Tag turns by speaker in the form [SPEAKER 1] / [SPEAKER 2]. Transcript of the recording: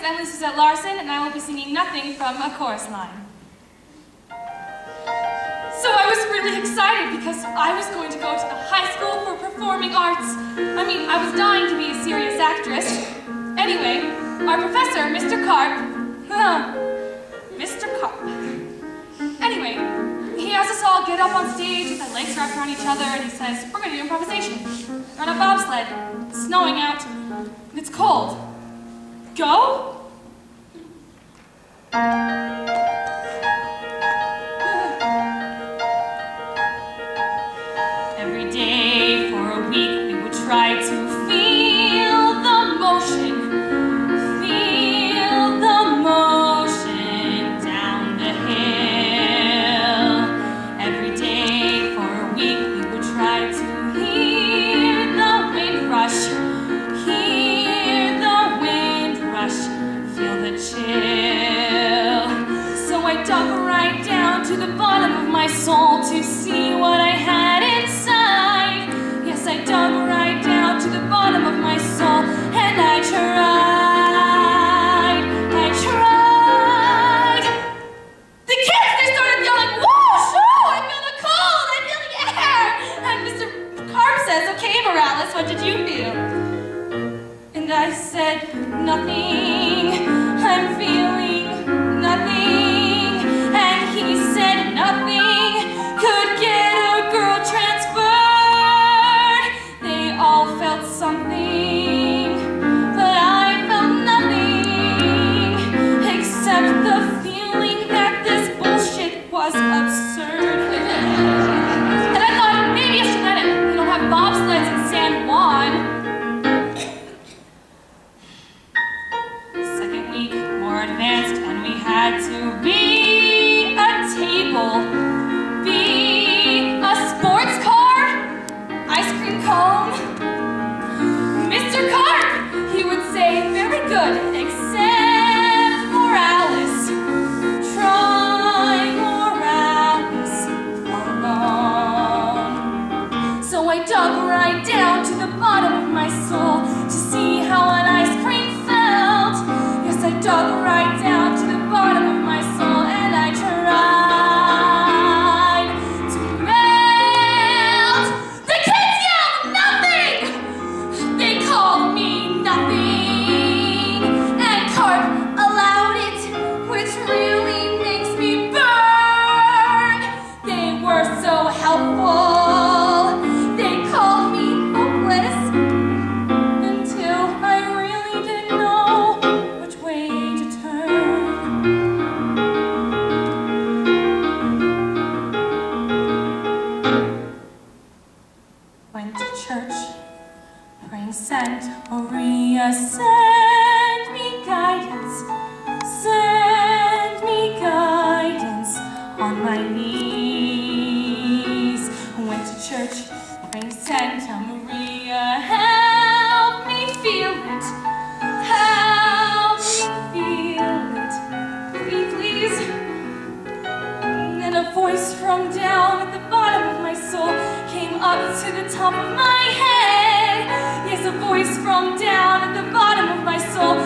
[SPEAKER 1] is Emily Suzette Larsen, and I will be singing Nothing from a chorus line. So I was really excited because I was going to go to the High School for Performing Arts. I mean, I was dying to be a serious actress. Anyway, our professor, Mr. Karp, Mr. Karp. Anyway, he has us all get up on stage with our legs wrapped around each other, and he says, we're going to do improvisation. We're on a bobsled. It's snowing out. It's cold. Go? Feel the chill. So I dug right down to the bottom of my soul to see what I had inside. Yes, I dug right down to the bottom of my soul and I tried. I tried. The kids, they started yelling, I feel the cold, I feel the air. And Mr. Says, okay, Morales, what did you feel? And I said, nothing, I'm feeling I dug right down to the bottom of my soul to see how Santa Maria, send me guidance, send me guidance on my knees. Went to church, praying Santa Maria, help me feel it, help me feel it, pretty please. And a voice from down at the bottom of my soul came up to the top of my head. There's a voice from down at the bottom of my soul.